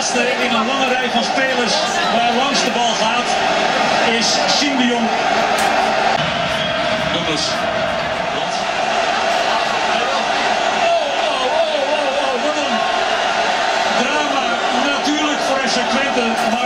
laatste in een lange rij van spelers waar langs de bal gaat is Siem de Jong. Oh, oh, oh, oh, oh, wat een drama. Natuurlijk voor FC Twente,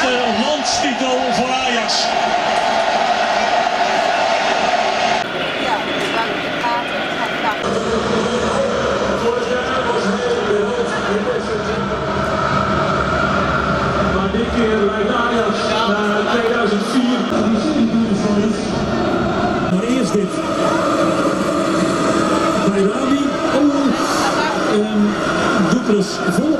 de dertigste landstitel voor Ajax? Maar dit keer lijkt Ajax na 2004 die serieduur van is. Maar eerst dit. Bij Rami. Um, Douglas volle